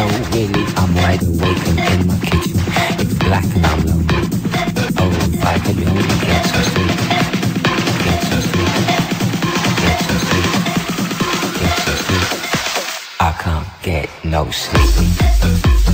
no really. I'm wide awake and in my kitchen. It's black and I'm lonely. Oh, if I could only get some sleep, get some sleep, get some sleep, get some sleep. I can't get no sleep.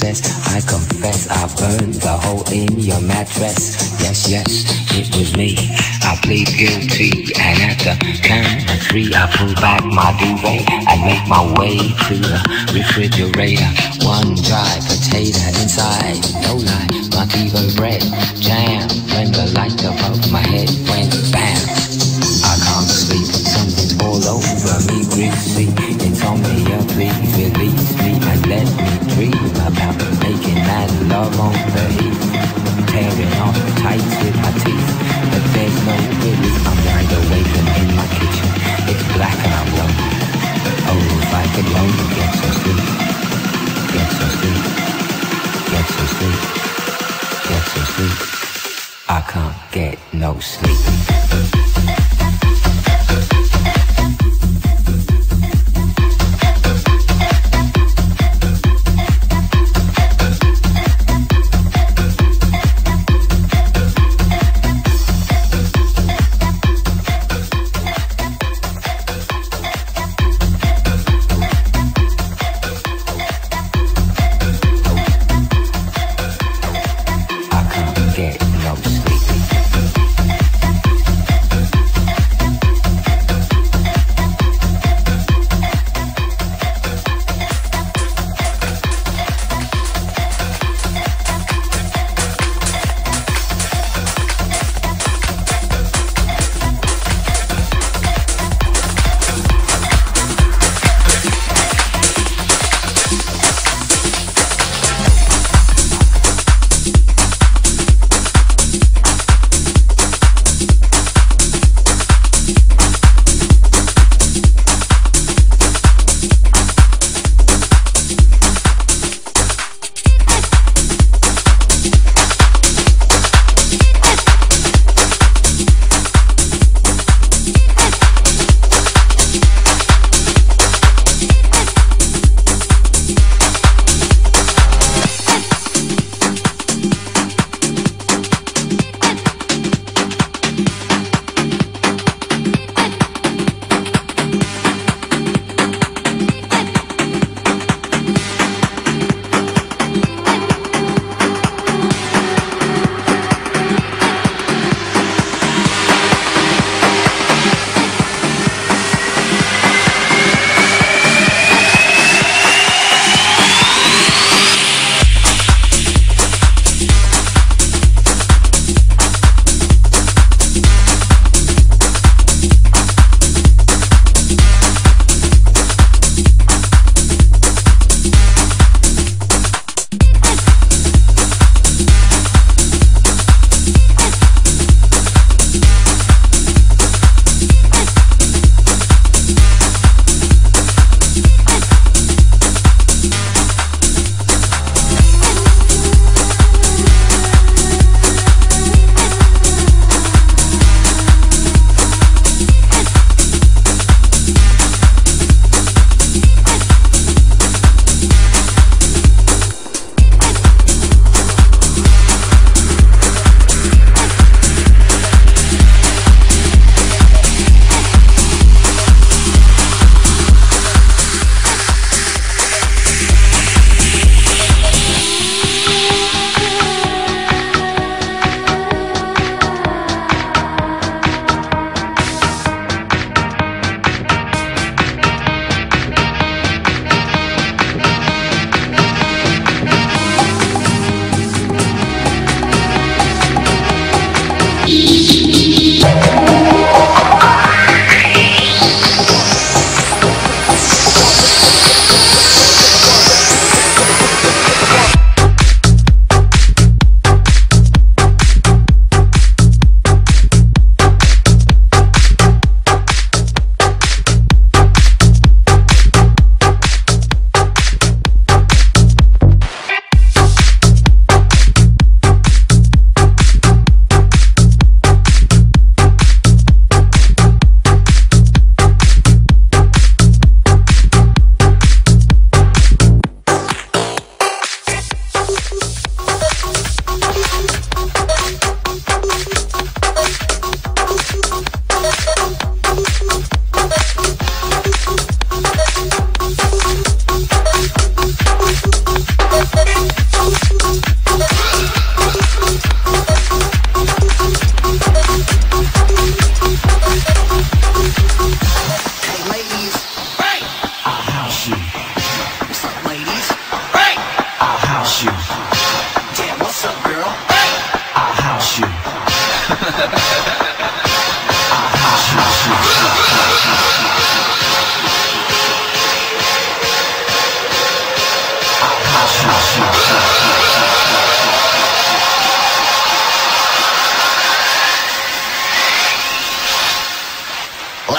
Sense? I confess I burned the hole in your mattress. Yes, yes, it was me. I plead guilty, and at the count of three, I pull back my duvet and make my way to the refrigerator. One dry potato inside, no lie, my fever bread jam when the light above my head about making that love on the heat. Tearing off tights with my teeth, but there's no relief. I'm wide awake and in my kitchen. It's black and I'm lonely. Oh, if I could only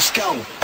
Let's go.